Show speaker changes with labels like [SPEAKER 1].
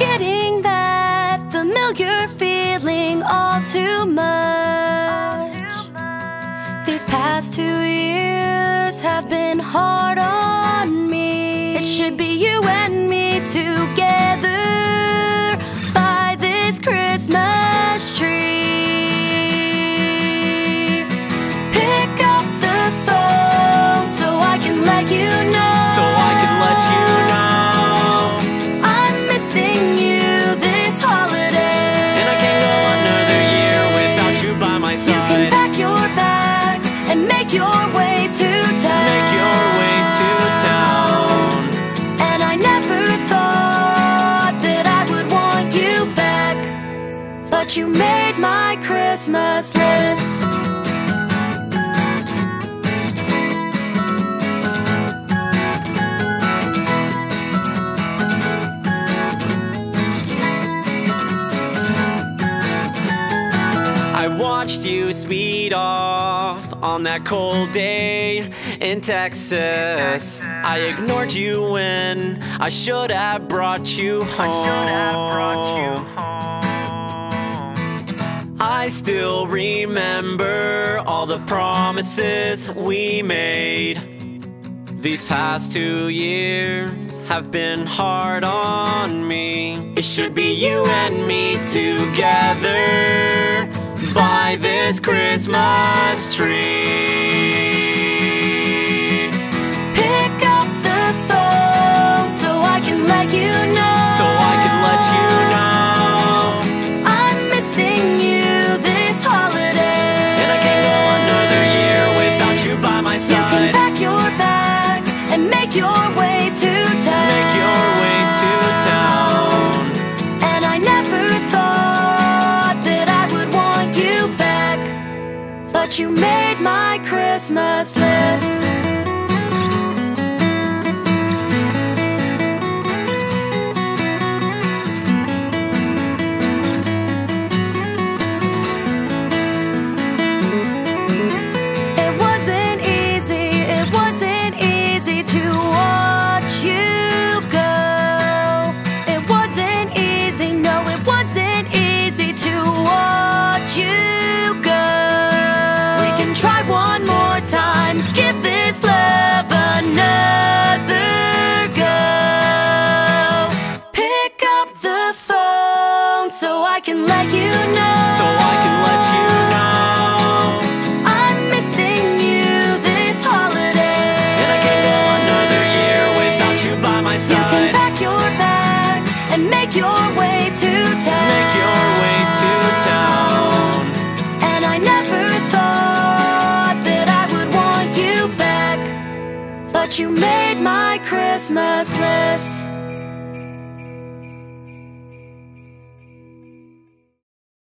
[SPEAKER 1] Getting that familiar feeling all too much. These
[SPEAKER 2] past two years have been hard
[SPEAKER 1] on me. It should be
[SPEAKER 2] and
[SPEAKER 1] make your way to town.
[SPEAKER 2] Make your way to town.
[SPEAKER 1] And I never thought that I would want you back. But you made my Christmas list.
[SPEAKER 2] Watched you speed off on that cold day in Texas. I ignored you when I should have brought you home. I still remember all the promises we made. These past two years have been hard on me. It should be you and me together by this Christmas tree.
[SPEAKER 1] But you made my Christmas list. Make your way to town.
[SPEAKER 2] Make your way to town.
[SPEAKER 1] And I never thought that I would want you back. But you made my Christmas list.